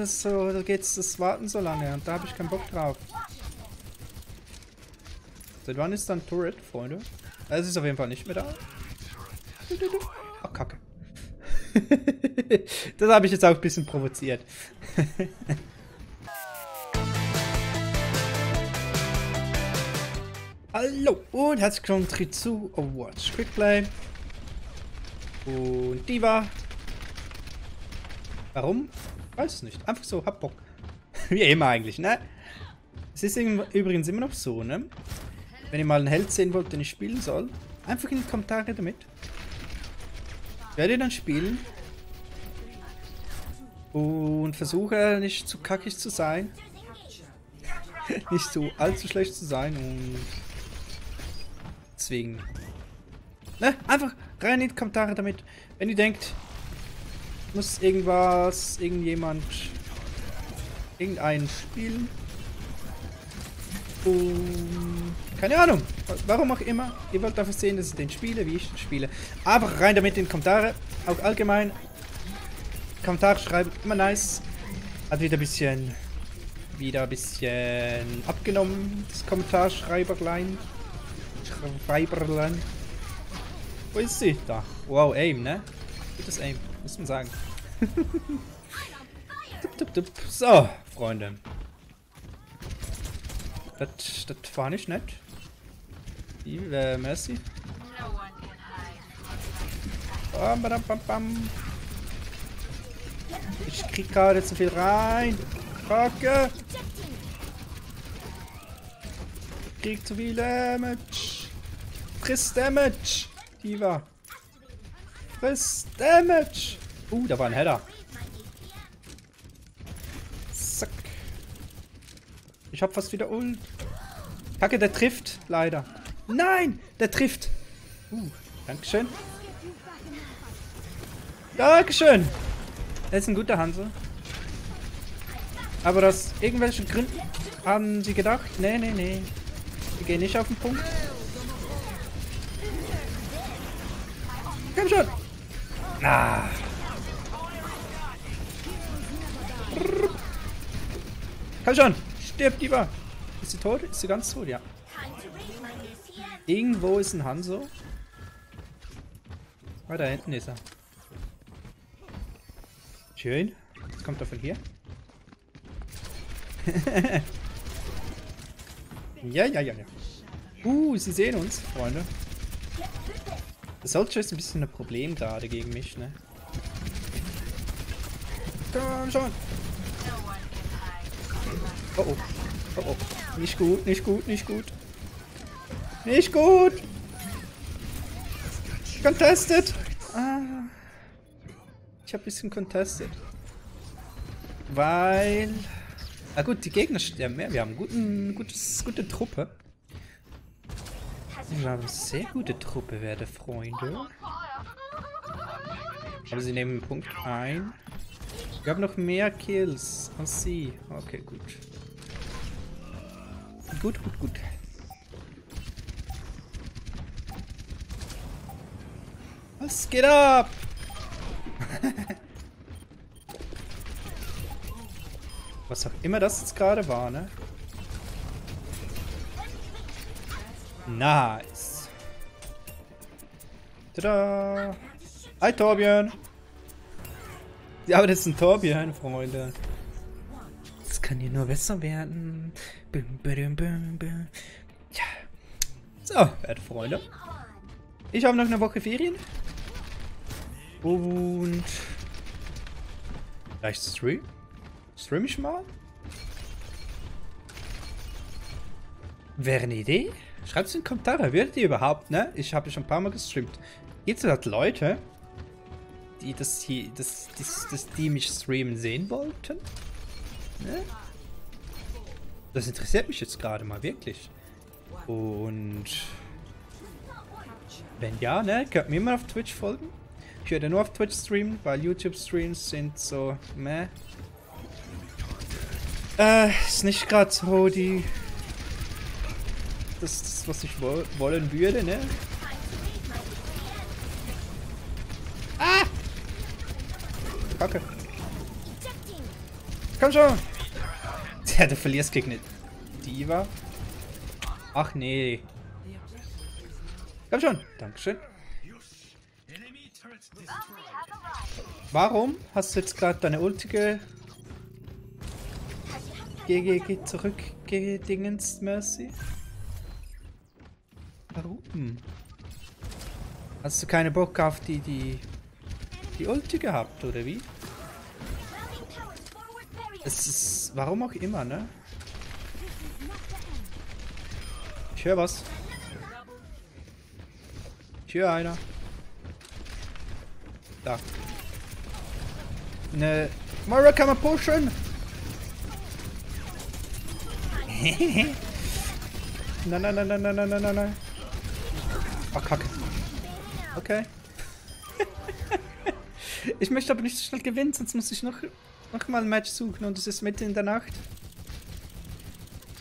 das so, da geht's das Warten so lange und da habe ich keinen Bock drauf. Seit wann ist dann Turret, Freunde? Es ist auf jeden Fall nicht mehr da. Ach, Kacke. das habe ich jetzt auch ein bisschen provoziert. Hallo und herzlich willkommen zu Overwatch Quickplay. Und Diva. Warum? Weiß es nicht. Einfach so, hab Bock. Wie immer eigentlich, ne? Es ist übrigens immer noch so, ne? Wenn ihr mal einen Held sehen wollt, den ich spielen soll, einfach in die Kommentare damit. Ich werde dann spielen. Und versuche nicht zu kackig zu sein. nicht so allzu schlecht zu sein und deswegen. Ne, einfach rein in die Kommentare damit. Wenn ihr denkt, muss irgendwas, irgendjemand, irgendein spielen. Und keine Ahnung. Warum auch immer. Ihr wollt einfach sehen, dass ich den spiele, wie ich den spiele. Einfach rein damit in die Kommentare. Auch allgemein. Kommentare schreiben. Immer nice. Hat wieder ein bisschen... Wieder ein bisschen abgenommen. Das Kommentarschreiberlein. Schreiberlein. Wo ist sie? Da. Wow, Aim, ne? Gutes Aim. Muss man sagen. So, Freunde. Das, das war nicht nett. Die, äh, Mercy. Bam, bam, bam, bam. Ich krieg gerade zu viel rein. Kacke. Krieg zu viel Damage. Friss Damage. Diva. Friss Damage. Uh, da war ein Header. Ich hab fast wieder Ult. Kacke, der trifft. Leider. Nein, der trifft. Uh, Dankeschön. Dankeschön. Er ist ein guter Hansel. Aber aus irgendwelchen Gründen haben sie gedacht, nee, nee, nee. Wir gehen nicht auf den Punkt. Komm schon. Ah. Komm schon. Stirb lieber! Ist sie tot? Ist sie ganz tot? Ja. Irgendwo ist ein Hanzo. Ah, da hinten ist er. Schön. Jetzt kommt er von hier. ja, ja, ja, ja. Uh, sie sehen uns, Freunde. Das Soldier ist ein bisschen ein Problem gerade gegen mich, ne? Komm schon! Oh oh. Oh oh. Nicht gut, nicht gut, nicht gut. Nicht gut! Contested! Ah. Ich habe ein bisschen contested. Weil... Ah gut, die Gegner sterben mehr. Wir haben guten, gutes, gute Truppe. Wir haben eine sehr gute Truppe, werte Freunde. Aber sie nehmen einen Punkt ein. Wir haben noch mehr Kills als sie. Okay, gut. Gut, gut, gut. Was geht ab? Was auch immer das jetzt gerade war, ne? Nice. Tada! Hi Torbjörn! Ja, aber das ist ein Torbjörn, Freunde. Das kann hier nur besser werden. Bum, bum, bum, bum. Ja. So, werte Freunde. Ich habe noch eine Woche Ferien. Und... Vielleicht stream? Stream ich mal? Wäre eine Idee? Schreibt es in die Kommentare. Würdet ihr überhaupt, ne? Ich habe schon ein paar Mal gestreamt. Es halt Leute, die das hier, das, das, das, die mich streamen sehen wollten? Ne? Das interessiert mich jetzt gerade mal wirklich. Und wenn ja, ne, könnt mir immer auf Twitch folgen. Ich werde nur auf Twitch streamen, weil YouTube-Streams sind so, meh. Äh, ist nicht gerade so die... Das, das was ich wo wollen würde, ne? Ah! Kacke. Komm schon! Ja, du verlierst gegen eine Diva. Ach nee. Komm schon. Dankeschön. Warum hast du jetzt gerade deine ultige GGG zurückgedingens, Mercy? Warum? Hast du keine Bock auf die, die, die Ulti gehabt, oder wie? Es ist, warum auch immer, ne? Ich höre was. Ich höre einer. Da. Ne, Mara kann man pushen. nein, nein, nein, nein, nein, nein, nein, nein. Oh, kacke. Okay. ich möchte aber nicht so schnell gewinnen, sonst muss ich noch, noch mal ein Match suchen und es ist mitten in der Nacht.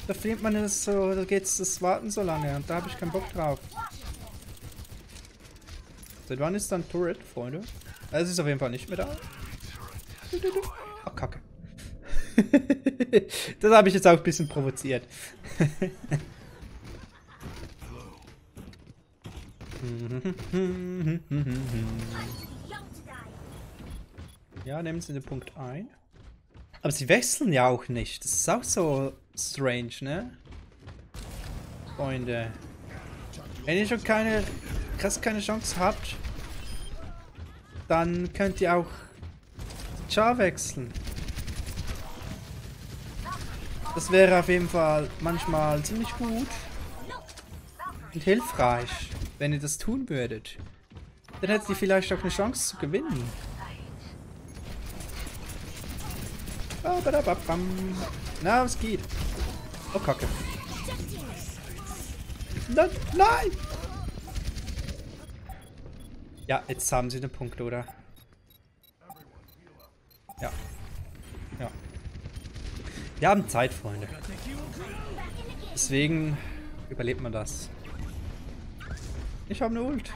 Da findet man es so, da geht's das Warten so lange und da habe ich keinen Bock drauf. Seit wann ist dann Turret, Freunde? Es ist auf jeden Fall nicht mehr da. Ach, Kacke. das habe ich jetzt auch ein bisschen provoziert. ja, nehmen Sie den Punkt ein. Aber sie wechseln ja auch nicht. Das ist auch so strange, ne? Freunde. Wenn ihr schon keine, krass keine Chance habt, dann könnt ihr auch Char wechseln. Das wäre auf jeden Fall manchmal ziemlich gut und hilfreich, wenn ihr das tun würdet. Dann hättet ihr vielleicht auch eine Chance zu gewinnen. Na, was geht? Oh, Kacke. Nein! Ja, jetzt haben sie den Punkt, oder? Ja. Ja. Wir haben Zeit, Freunde. Deswegen überlebt man das. Ich habe eine Ult.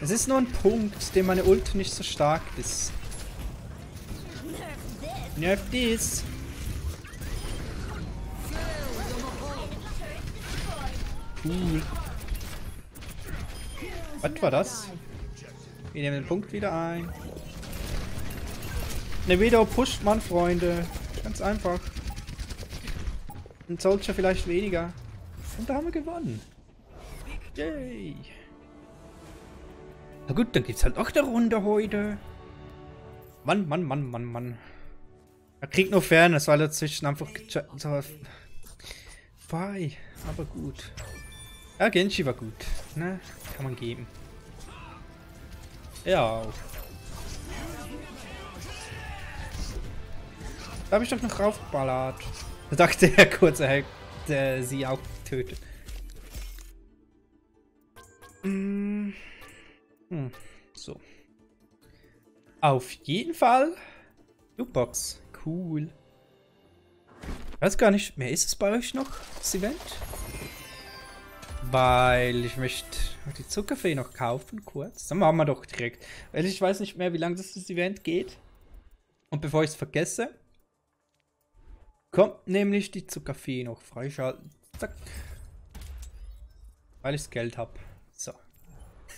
Es ist nur ein Punkt, dem meine Ult nicht so stark ist. Nerf dies. Cool. Was war das? Wir nehmen den Punkt wieder ein. Ne, Widow pusht man, Freunde. Ganz einfach. Ein Soldier vielleicht weniger. Und da haben wir gewonnen. Yay. Na gut, dann geht's halt auch der Runde heute. Mann, Mann, Mann, Mann, Mann. Er kriegt nur Fairness, weil er dazwischen einfach so Bye. Aber gut. Ja, Genji war gut. Ne? Kann man geben. Ja. Da habe ich doch noch raufgeballert. Da dachte er kurz, er hätte sie auch tötet. Hm. Hm. So. Auf jeden Fall. Jukebox. Cool. Ich weiß gar nicht, mehr ist es bei euch noch, das Event? Weil ich möchte die Zuckerfee noch kaufen, kurz. Dann machen wir doch direkt. Weil ich weiß nicht mehr, wie lange das, das Event geht. Und bevor ich es vergesse, kommt nämlich die Zuckerfee noch freischalten. Zack. Weil ich Geld habe. So.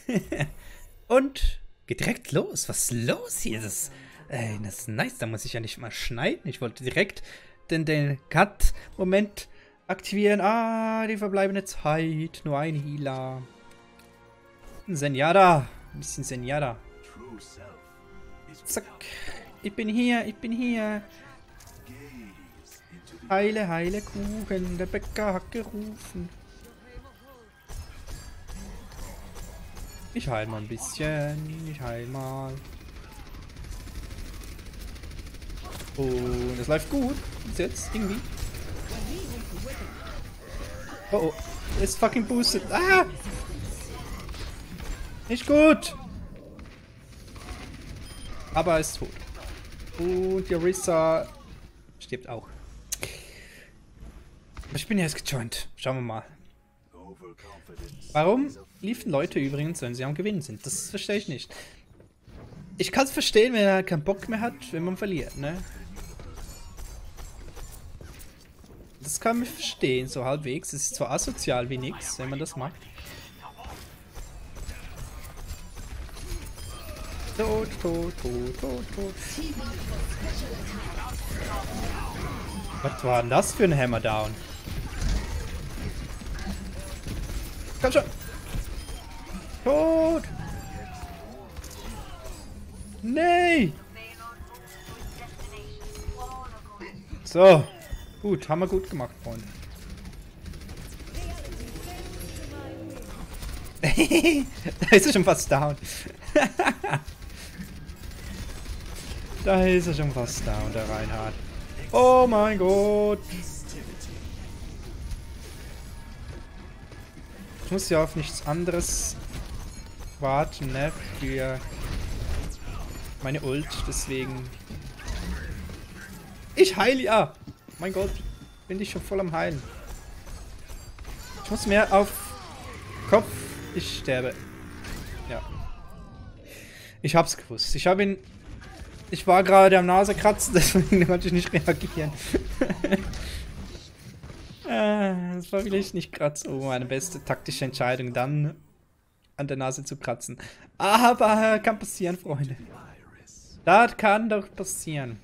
Und geht direkt los. Was ist los hier? Das, äh, das ist nice. Da muss ich ja nicht mal schneiden. Ich wollte direkt den, den Cut-Moment aktivieren. Ah, die verbleibende Zeit. Nur ein Healer. Ein Senjada. Ein bisschen Senjada. Zack. Ich bin hier, ich bin hier. Heile, heile Kuchen. Der Bäcker hat gerufen. Ich heil mal ein bisschen. Ich heil mal. Und es läuft gut. Bis jetzt, irgendwie. Oh oh. Ist fucking boosted. Ah! Nicht gut! Aber er ist tot. Und Yarissa stirbt auch. Ich bin jetzt gejoint. Schauen wir mal. Warum liefen Leute übrigens, wenn sie am Gewinnen sind? Das verstehe ich nicht. Ich kann es verstehen, wenn er keinen Bock mehr hat, wenn man verliert, ne? Das kann man verstehen, so halbwegs. Es ist zwar asozial wie nix, wenn man das macht. Tot, tot, tot, tot, tot. Was war denn das für ein Hammerdown? Komm schon! Tot! Nee! So. Gut, haben wir gut gemacht, Freunde. da ist er schon fast down. da ist er schon fast down, der Reinhard. Oh mein Gott. Ich muss ja auf nichts anderes warten, ne? Für meine Ult, deswegen... Ich heile ja! Mein Gott, bin ich schon voll am Heilen. Ich muss mehr auf Kopf. Ich sterbe. Ja. Ich hab's gewusst. Ich habe ihn... Ich war gerade am Nase kratzen, deswegen konnte ich nicht reagieren. Das war vielleicht nicht gerade so meine beste taktische Entscheidung, dann an der Nase zu kratzen. Aber kann passieren, Freunde. Das kann doch passieren.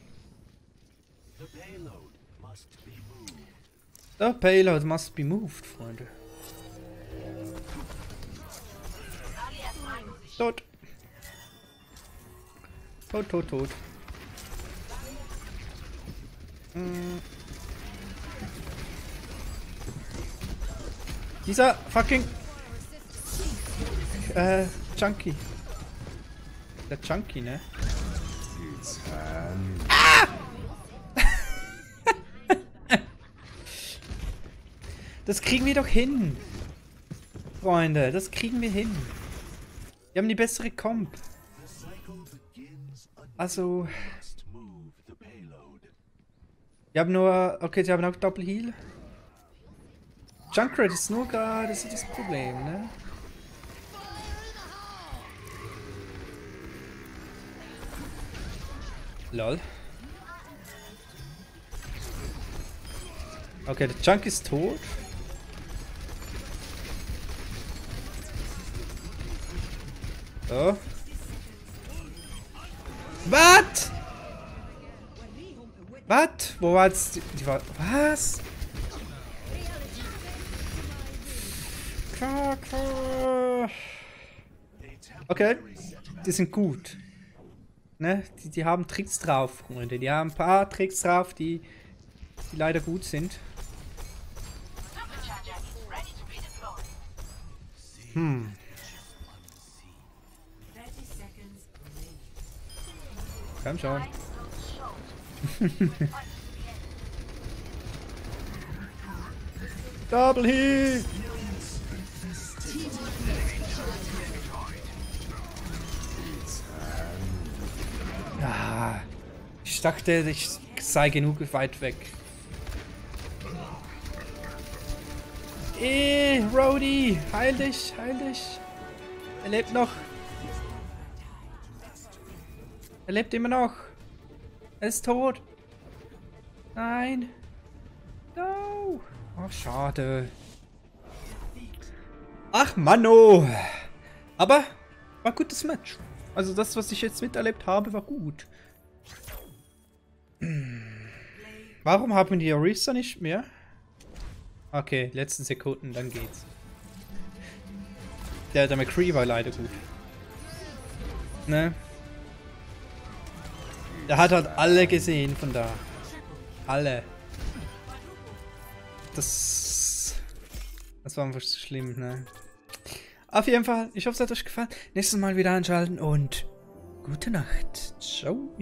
The payload must be moved, Freunde. Tot. Tot, tot, tot. Hm. Dieser fucking äh, Chunky. Der Chunky, ne? Ah! das kriegen wir doch hin. Freunde, das kriegen wir hin. Wir haben die bessere Comp. Also... Wir haben nur... Okay, sie haben auch Doppel Heal. Junkrat ist nur gerade... Das das Problem, ne? Lol. Okay, der Junk ist tot. So. Was? Was? Wo war jetzt die, die Was? Okay, die sind gut. Ne? Die, die haben Tricks drauf, Freunde. Die haben ein paar Tricks drauf, die, die leider gut sind. Hm. Komm schon. Double Heat! Dachte, ich sei genug weit weg. Eh, Rody, heil dich, heil dich. Er lebt noch. Er lebt immer noch. Er ist tot. Nein. No. Oh, schade. Ach, Manno. Aber war ein gutes Match. Also das, was ich jetzt miterlebt habe, war gut. Warum haben die Orisa nicht mehr? Okay, letzten Sekunden, dann geht's. Der, der McCree war leider gut. Ne? Der hat halt alle gesehen von da. Alle. Das... Das war einfach schlimm, ne? Auf jeden Fall, ich hoffe, es hat euch gefallen. Nächstes Mal wieder einschalten und gute Nacht. Ciao.